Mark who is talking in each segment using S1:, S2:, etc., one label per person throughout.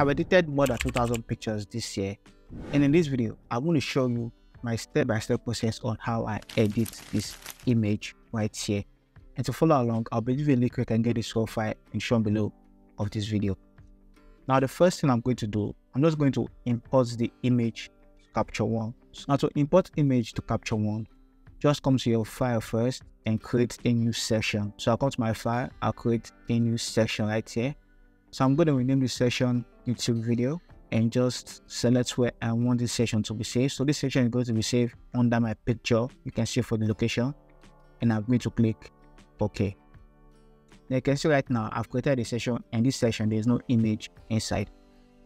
S1: have edited more than 2000 pictures this year and in this video I'm going to show you my step-by-step -step process on how I edit this image right here and to follow along I'll be leaving a link where you can get this file in shown below of this video. Now the first thing I'm going to do I'm just going to import the image Capture One. So now to import image to Capture One just come to your file first and create a new section. So I'll come to my file, I'll create a new section right here. So I'm going to rename this section YouTube video and just select where I want this section to be saved. So this section is going to be saved under my picture. You can see for the location and I'm going to click OK. Now you can see right now I've created a session and this session there's no image inside.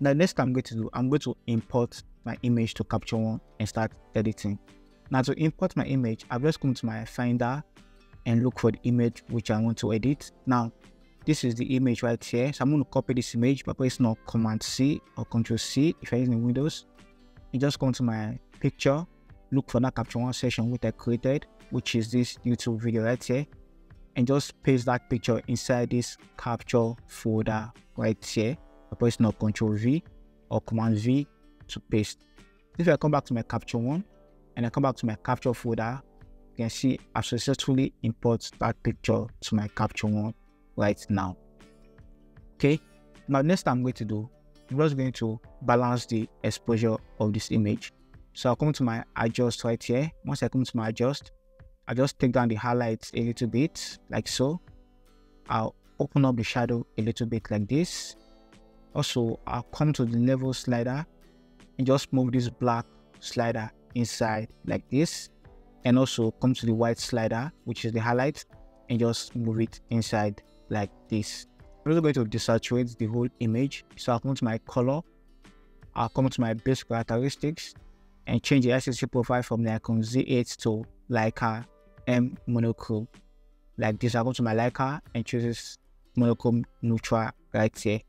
S1: Now next I'm going to do, I'm going to import my image to Capture One and start editing. Now to import my image, I've just come to my Finder and look for the image which I want to edit. Now, this is the image right here. So I'm going to copy this image by pressing on Command C or Control C if you're using Windows. You just come to my picture, look for that Capture One session which I created, which is this YouTube video right here, and just paste that picture inside this capture folder right here by pressing on Control V or Command V to paste. If I come back to my Capture One, and I come back to my capture folder, you can see I've successfully import that picture to my capture one right now. Okay, now next I'm going to do, I'm just going to balance the exposure of this image. So I'll come to my adjust right here. Once I come to my adjust, I just take down the highlights a little bit like so. I'll open up the shadow a little bit like this. Also, I'll come to the level slider and just move this black slider inside like this and also come to the white slider which is the highlight and just move it inside like this i'm also going to desaturate the whole image so i'll come to my color i'll come to my base characteristics and change the ICC profile from Nikon Z8 to Leica M monochrome like this i'll go to my Leica and choose monochrome neutral right here.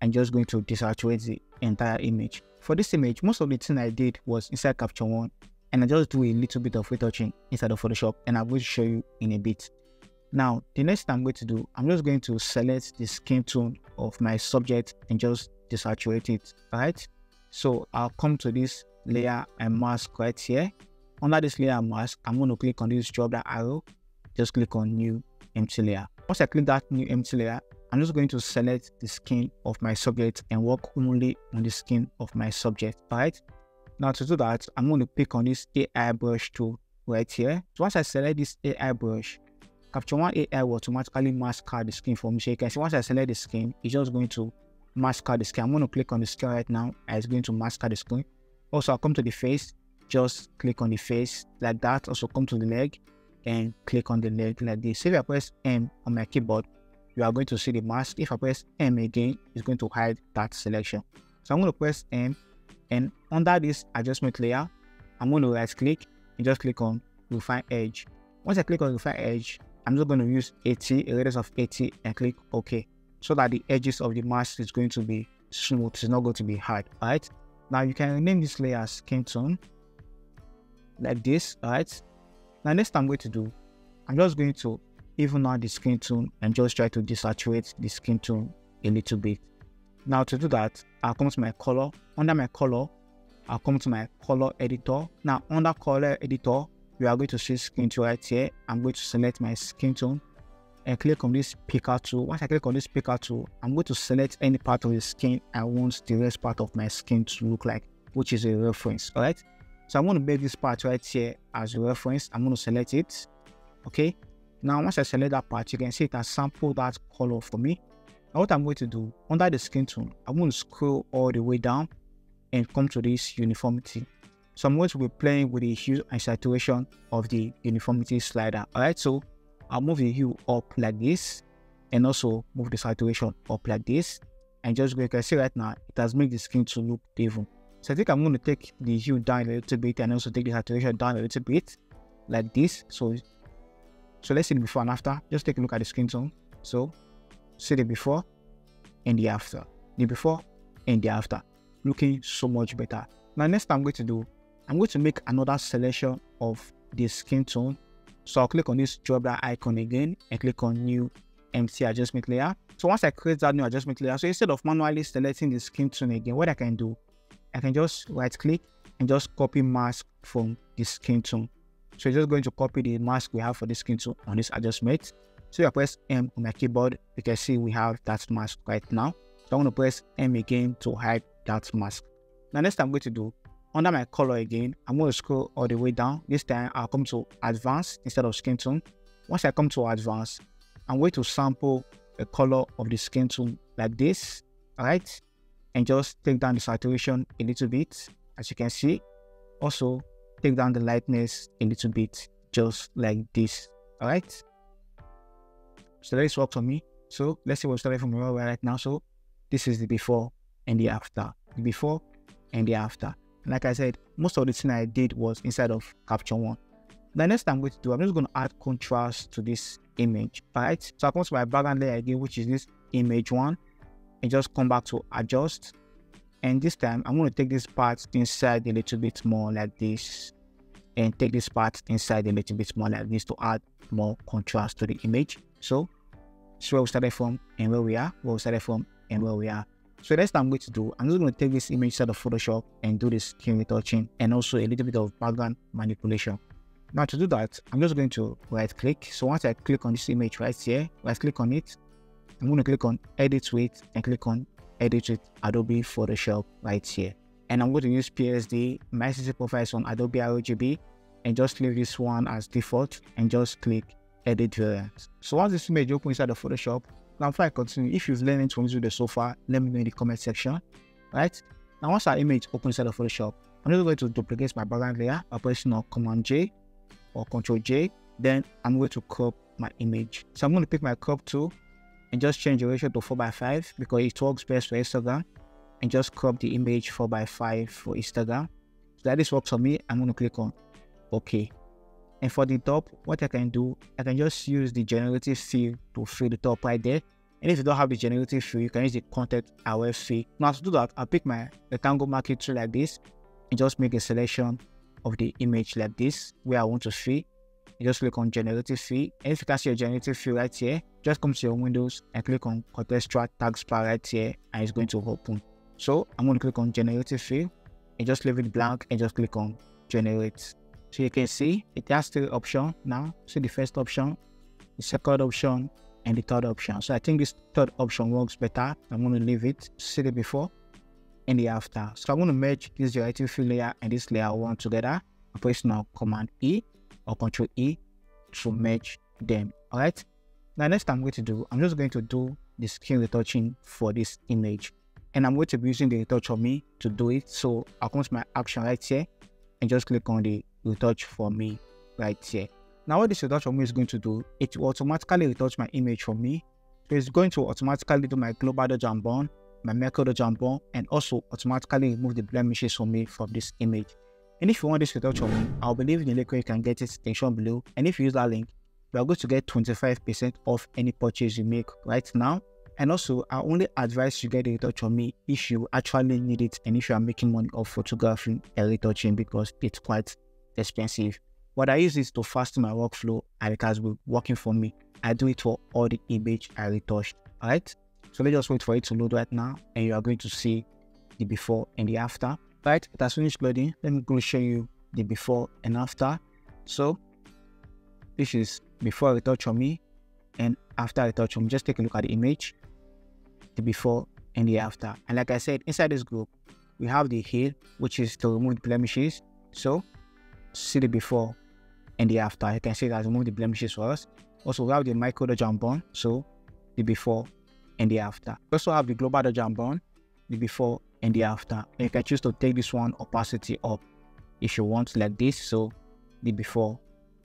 S1: I'm just going to desaturate the entire image for this image, most of the thing I did was inside Capture One and I just do a little bit of retouching inside of Photoshop and I'm going to show you in a bit. Now, the next thing I'm going to do, I'm just going to select the skin tone of my subject and just desaturate it, right? So I'll come to this layer and mask right here. Under this layer mask, I'm going to click on this drop down arrow, just click on new empty layer. Once I click that new empty layer, I'm just going to select the skin of my subject and work only on the skin of my subject, right? Now to do that, I'm going to pick on this AI brush tool right here. So once I select this AI brush, Capture One AI will automatically mask out the skin for me. So you can see once I select the skin, it's just going to mask out the skin. I'm going to click on the skin right now and it's going to mask out the skin. Also, I'll come to the face, just click on the face like that. Also come to the leg and click on the leg like this. If I press M on my keyboard, you are going to see the mask. If I press M again, it's going to hide that selection. So I'm going to press M and under this adjustment layer, I'm going to right click and just click on refine edge. Once I click on refine edge, I'm just going to use 80, a radius of 80 and click OK. So that the edges of the mask is going to be smooth, it's not going to be hard, alright? Now you can rename this layer as skin tone like this, alright? Now next I'm going to do, I'm just going to even out the skin tone and just try to desaturate the skin tone a little bit. Now to do that, I'll come to my color. Under my color, I'll come to my color editor. Now under color editor, you are going to see skin tone right here. I'm going to select my skin tone and click on this picker tool. Once I click on this picker tool, I'm going to select any part of the skin I want the rest part of my skin to look like, which is a reference, all right? So I'm going to make this part right here as a reference. I'm going to select it, okay? Now, once I select that part, you can see it has sampled that color for me. Now, what I'm going to do, under the skin tone, I'm going to scroll all the way down and come to this uniformity. So I'm going to be playing with the hue and saturation of the uniformity slider. Alright, so I'll move the hue up like this and also move the saturation up like this. And just you can see right now, it has made the skin to look even. So I think I'm going to take the hue down a little bit and also take the saturation down a little bit like this. So so let's see the before and after. Just take a look at the skin tone. So see the before and the after. The before and the after. Looking so much better. Now next I'm going to do, I'm going to make another selection of the skin tone. So I'll click on this drop down icon again and click on new empty adjustment layer. So once I create that new adjustment layer, so instead of manually selecting the skin tone again, what I can do, I can just right click and just copy mask from the skin tone. So you're just going to copy the mask we have for the skin tone on this adjustment. So I press M on my keyboard, you can see we have that mask right now. So I'm going to press M again to hide that mask. Now next I'm going to do, under my color again, I'm going to scroll all the way down. This time I'll come to advanced instead of skin tone. Once I come to advanced, I'm going to sample the color of the skin tone like this, all right? And just take down the saturation a little bit, as you can see. Also, take down the lightness a little bit, just like this, all right? So let's work for me. So let's see what's starting from where we're right now. So this is the before and the after. The before and the after. Like I said, most of the thing I did was inside of Capture One. The next thing I'm going to do, I'm just going to add contrast to this image, right? So I come to my background layer again, which is this image one, and just come back to adjust. And this time I'm going to take this part inside a little bit more like this, and take this part inside a little bit more like this to add more contrast to the image. So is where we started from and where we are, where we started from and where we are. So next I'm going to do, I'm just going to take this image out of Photoshop and do this skin retouching and also a little bit of background manipulation. Now to do that, I'm just going to right click. So once I click on this image right here, right click on it, I'm going to click on edit with and click on edit with Adobe Photoshop right here. And I'm going to use PSD, my CC profile is on Adobe RGB and just leave this one as default and just click edit variant. So once this image opens inside the Photoshop, now before I continue, if you've learned from this video so far, let me know in the comment section, right? Now once our image opens inside the Photoshop, I'm just going to duplicate my background layer by pressing on Command J or Control J. Then I'm going to crop my image. So I'm going to pick my crop tool and just change the ratio to 4 by 5 because it works best for Instagram and just crop the image 4 by 5 for Instagram. So that this works for me, I'm going to click on OK. And for the top, what I can do, I can just use the generative fill to fill the top right there. And if you don't have the generative fill, you can use the content aware fill. Now to do that, I'll pick my rectangle marquee tool like this and just make a selection of the image like this where I want to fill. You just click on generative fill. And if you can see your generative fill right here, just come to your windows and click on contextual taskbar right here and it's going to open. So I'm going to click on generative fill and just leave it blank and just click on generate. So you can see it has three options now. See the first option, the second option, and the third option. So I think this third option works better. I'm going to leave it, see the before and the after. So I'm going to merge this generative fill layer and this layer one together. I'm pressing now Command E or Control E to merge them. All right. Now next I'm going to do, I'm just going to do the skin retouching for this image. And I'm going to be using the Retouch4me to do it. So I'll come to my action right here and just click on the Retouch4me right here. Now what this Retouch4me is going to do, it will automatically retouch my image for me. So it's going to automatically do my global dodge and burn, my macro dodge and burn, and also automatically remove the blemishes for me from this image. And if you want this Retouch4me, I'll be leaving the link where you can get it section below. And if you use that link, you are going to get 25% off any purchase you make right now. And also, I only advise you get a Retouch4me if you actually need it and if you are making money off photography and retouching because it's quite expensive. What I use is to fasten my workflow and it has been working for me. I do it for all the image I retouched. Alright. So let's just wait for it to load right now and you are going to see the before and the after. Right, it has finished loading. Let me go show you the before and after. So this is before I retouch on me and after I retouch on me. Just take a look at the image, the before and the after. And like I said, inside this group, we have the heal, which is to remove the blemishes. So see the before and the after. You can see that remove the blemishes for us. Also, we have the micro dodge and burn, so the before and the after. We also have the global dodge and burn, the before and the after. And you can choose to take this one opacity up if you want like this, so the before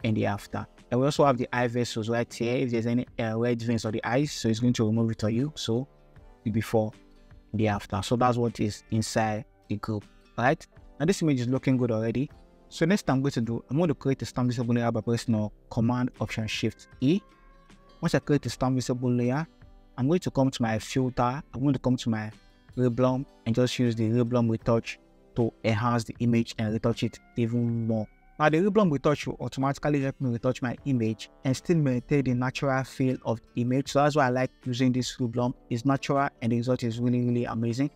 S1: and the after. And we also have the eye vessels right here. If there's any uh, red veins on the eyes, so it's going to remove it for you. So the before and the after. So that's what is inside the group, right? Now this image is looking good already. So next I'm going to do, I'm going to create a stamp visible layer by pressing on Command Option Shift E. Once I create a stamp visible layer, I'm going to come to my filter. I'm going to come to my Reblum and just use the Reblum retouch to enhance the image and retouch it even more. Now the Reblum retouch will automatically help me retouch my image and still maintain the natural feel of the image. So that's why I like using this Reblum. It's natural and the result is really, really amazing.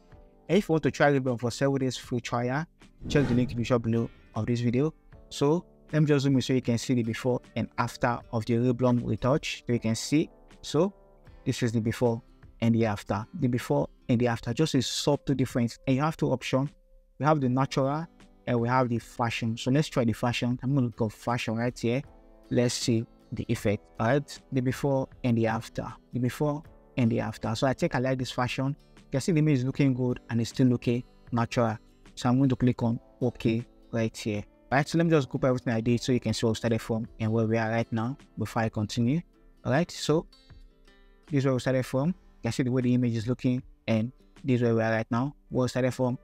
S1: And if you want to try Reblum for several days free trial, check the link in the shop below of this video. So let me just zoom in so you can see the before and after of the Reblum retouch. So you can see. So this is the before and the after. The before and the after, just a subtle difference. And you have two options. We have the natural and we have the fashion. So let's try the fashion. I'm going to go fashion right here. Let's see the effect. All right, the before and the after. The before and the after. So I think I like this fashion. You can see the image is looking good and it's still looking natural. So I'm going to click on OK right here. Right, so let me just group everything I did so you can see where we started from and where we are right now before I continue. All right, so this is where we started from. You can see the way the image is looking and this is where we are right now, where we started from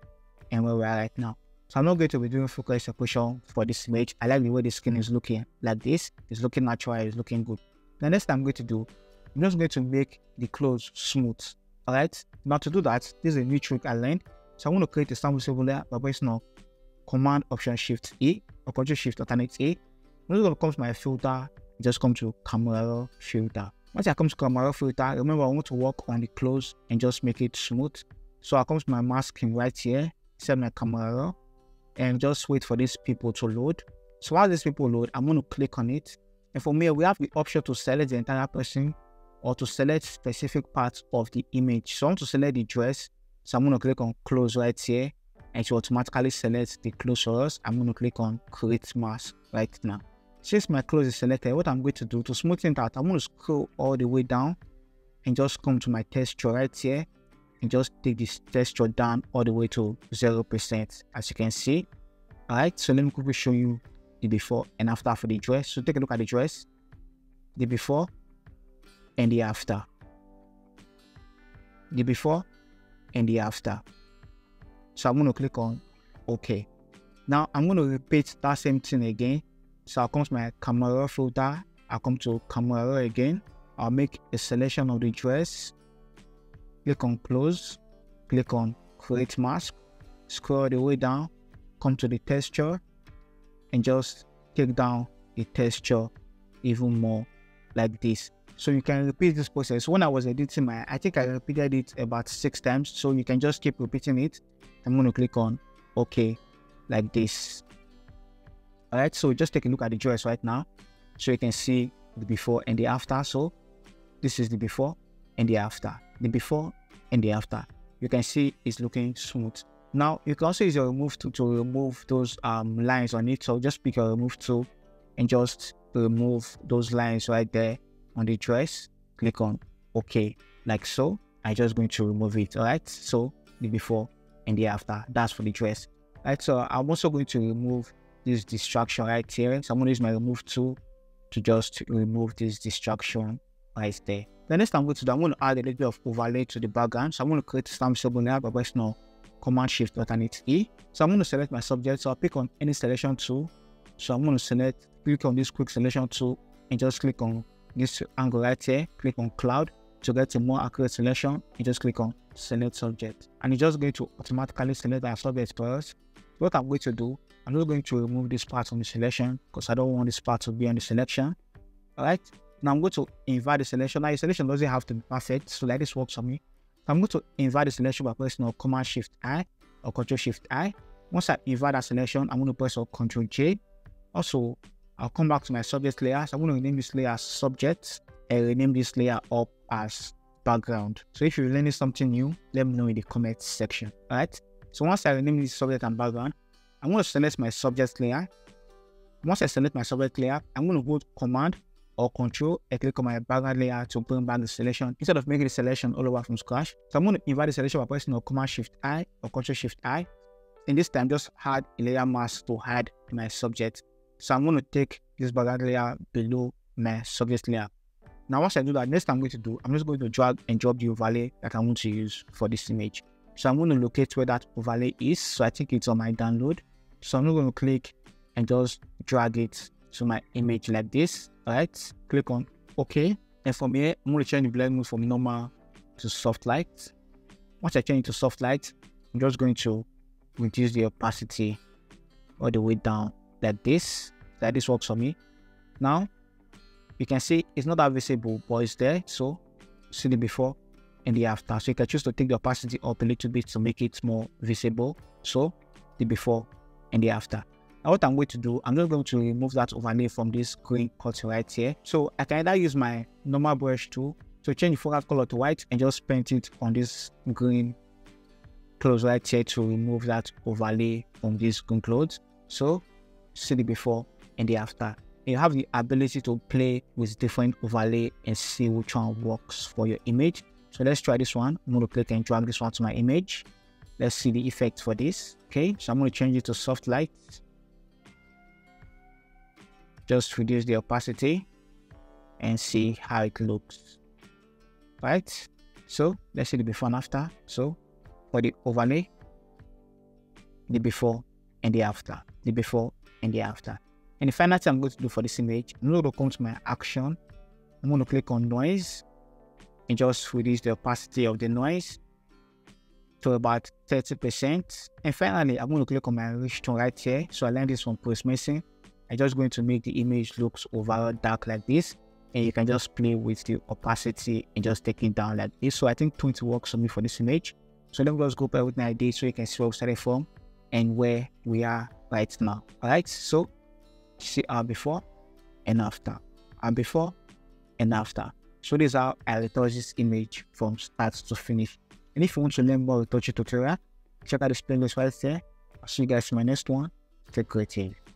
S1: and where we are right now. So I'm not going to be doing focus separation for this image. I like the way the skin is looking like this. It's looking natural, it's looking good. The next thing I'm going to do, I'm just going to make the clothes smooth. Alright. Now to do that, this is a new trick I learned. So I want to create a sample symbol by pressing on Command Option Shift A or Control Shift Alternate A. I'm just going to my filter, just come to camera filter. Once I come to camera filter, remember I want to work on the clothes and just make it smooth. So I come to my masking right here, set my camera and just wait for these people to load. So while these people load, I'm going to click on it. And for me, we have the option to select the entire person or to select specific parts of the image. So I want to select the dress. So I'm going to click on close right here and to automatically select the clothes for us. I'm going to click on create mask right now. Since my clothes is selected, what I'm going to do to smoothen it out, I'm going to scroll all the way down and just come to my texture right here and just take this texture down all the way to 0% as you can see. Alright, so let me quickly show you the before and after for the dress. So take a look at the dress, the before and the after. The before and the after. So I'm going to click on OK. Now I'm going to repeat that same thing again. So I'll come to my camera filter. I'll come to camera again. I'll make a selection of the dress click on close, click on create mask, scroll the way down, come to the texture and just take down the texture even more like this. So you can repeat this process. When I was editing my, I think I repeated it about six times. So you can just keep repeating it. I'm going to click on OK like this. All right. So just take a look at the dress right now. So you can see the before and the after. So this is the before and the after. The before and the after. You can see it's looking smooth. Now you can also use your remove tool to remove those um, lines on it. So just pick your remove tool and just remove those lines right there on the dress. Click on OK like so. I'm just going to remove it. All right. So the before and the after. That's for the dress. Right. So I'm also going to remove this distraction right here. So I'm going to use my remove tool to just remove this distraction right there. The next I'm going to do, I'm going to add a little bit of overlay to the background. So I'm going to create a stamp now by pressing on Command Shift Alternate E. So I'm going to select my subject. So I'll pick on any selection tool. So I'm going to select, click on this quick selection tool and just click on this angle right here. Click on cloud to get a more accurate selection. You just click on select subject and it's just going to automatically select our subject for us. What I'm going to do, I'm just going to remove this part from the selection because I don't want this part to be on the selection. All right. Now I'm going to invite the selection. Now the selection doesn't have to be perfect, so let this work for me. I'm going to invite the selection by pressing on Command Shift I or Control Shift I. Once I invite that selection, I'm going to press on Control J. Also, I'll come back to my subject layer. So I'm going to rename this layer as subject and rename this layer up as background. So if you're learning something new, let me know in the comment section. Alright. So once I rename this subject and background, I'm going to select my subject layer. Once I select my subject layer, I'm going to go to Command or control and click on my background layer to bring back the selection instead of making the selection all over from scratch. So I'm going to invite the selection by pressing on Command Shift I or Control Shift I. And this time just add a layer mask to hide my subject. So I'm going to take this background layer below my subject layer. Now once I do that, next I'm going to do, I'm just going to drag and drop the overlay that I want to use for this image. So I'm going to locate where that overlay is. So I think it's on my download. So I'm going to click and just drag it to my image like this. Alright, click on OK. And from here, I'm going to change the blend mode from normal to soft light. Once I change it to soft light, I'm just going to reduce the opacity all the way down like this that this works for me. Now you can see it's not that visible but it's there. So see the before and the after. So you can choose to take the opacity up a little bit to make it more visible. So the before and the after. Now what i'm going to do i'm just going to remove that overlay from this green cut right here. So i can either use my normal brush tool to change the foreground color to white and just paint it on this green clothes right here to remove that overlay from this green clothes. So see the before and the after. You have the ability to play with different overlay and see which one works for your image. So let's try this one. I'm going to click and drag this one to my image. Let's see the effect for this okay? So i'm going to change it to soft light. Just reduce the opacity and see how it looks right? So let's see the before and after. So for the overlay the before and the after. The before and the after. And the final thing i'm going to do for this image i'm going to come to my action. I'm going to click on noise and just reduce the opacity of the noise to about 30 percent. And finally i'm going to click on my rich tone right here. So i learned this from post missing I'm just going to make the image looks overall dark like this. And you can just play with the opacity and just take it down like this. So I think 20 works for me for this image. So let me just go back with my idea so you can see where we started from and where we are right now. right so see our before and after. Our before and after. So this is how I retouch this image from start to finish. And if you want to learn more retouching tutorial, check out this playlist right there. I'll see you guys in my next one. Take care.